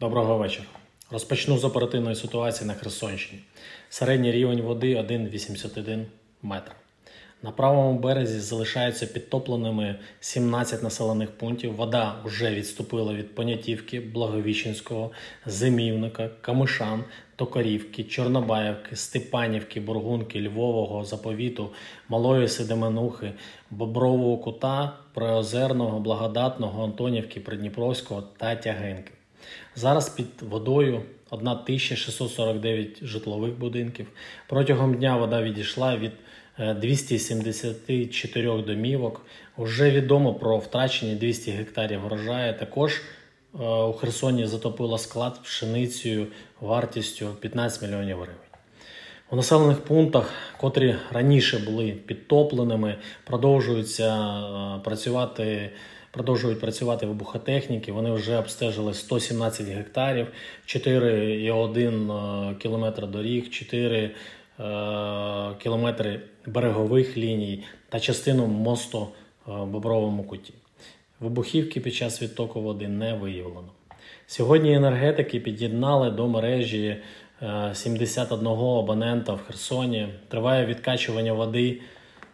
Доброго вечора. Розпочну з оперативної ситуації на Херсонщині. Середній рівень води 1,81 метра. На правому березі залишаються підтопленими 17 населених пунктів. Вода вже відступила від Понятівки, Благовіщенського, Зимівника, Камишан, Токарівки, Чорнобаївки, Степанівки, Бургунки, Львового, Заповіту, Малої Седеменухи, Бобрового Кута, Приозерного, Благодатного, Антонівки, Придніпровського та Тягинки. Зараз під водою 1649 житлових будинків. Протягом дня вода відійшла від е, 274 домівок. Уже відомо про втрачені 200 гектарів врожаю. Також е, у Херсоні затопило склад пшеницею вартістю 15 мільйонів гривень. У населених пунктах, котрі раніше були підтопленими, продовжуються е, працювати. Продовжують працювати вибухотехніки. Вони вже обстежили 117 гектарів, 4,1 кілометра доріг, 4 е, кілометри берегових ліній та частину мосту е, в Бобровому куті. Вибухівки під час відтоку води не виявлено. Сьогодні енергетики під'єднали до мережі е, 71 абонента в Херсоні. Триває відкачування води.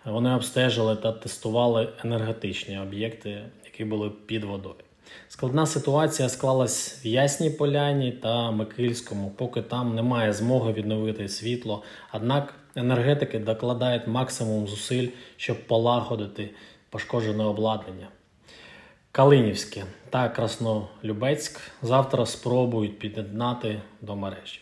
Вони обстежили та тестували енергетичні об'єкти, які були під водою. Складна ситуація склалась в Ясній Поляні та Микильському, поки там немає змоги відновити світло. Однак енергетики докладають максимум зусиль, щоб полагодити пошкоджене обладнання. Калинівське та Краснолюбецьк завтра спробують під'єднати до мережі.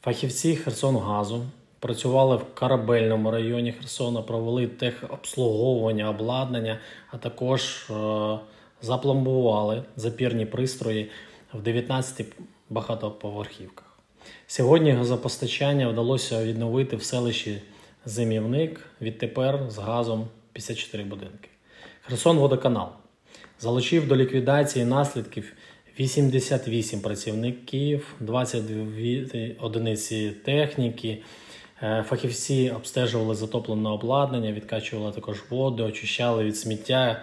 Фахівці Херсонгазу працювали в корабельному районі Херсона, провели техобслуговування обладнання, а також е, запломбували запірні пристрої в 19 багатоповерхівках. Сьогодні газопостачання вдалося відновити в селищі Зимівник. Відтепер з газом 54 будинки. Херсон водоканал залучив до ліквідації наслідків 88 працівників, 22 одиниці техніки. Е, Фахівці обстежували затоплене обладнання, відкачували також воду, очищали від сміття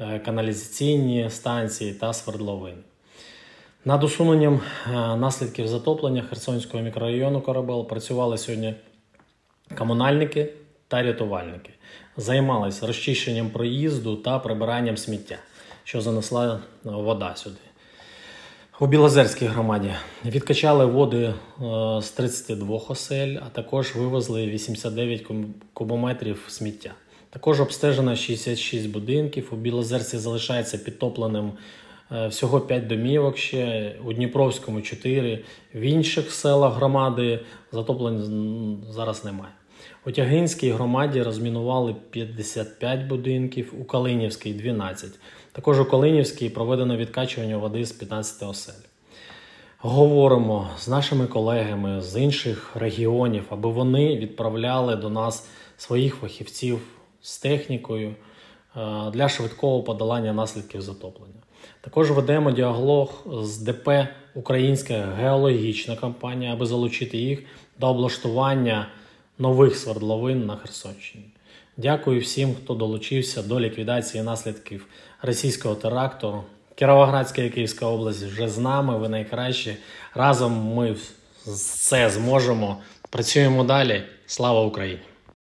е, каналізаційні станції та свердловини. Над усуненням е, наслідків затоплення Херсонського мікрорайону Корабел працювали сьогодні комунальники та рятувальники. Займалися розчищенням проїзду та прибиранням сміття, що занесла вода сюди. У Білозерській громаді відкачали води е, з 32 осель, а також вивезли 89 куб- кубометрів сміття. Також обстежено 66 будинків. У Білозерці залишається підтопленим е, всього 5 домівок ще, у Дніпровському 4, в інших селах громади затоплень зараз немає. У Тягинській громаді розмінували 55 будинків, у Калинівській 12. Також у Калинівській проведено відкачування води з 15 осель. Говоримо з нашими колегами з інших регіонів, аби вони відправляли до нас своїх фахівців з технікою е, для швидкого подолання наслідків затоплення. Також ведемо діалог з ДП Українська геологічна компанія, аби залучити їх до облаштування нових свердловин на Херсонщині. Дякую всім, хто долучився до ліквідації наслідків російського теракту. Кіровоградська і Київська область вже з нами. Ви найкращі. Разом ми все зможемо. Працюємо далі. Слава Україні!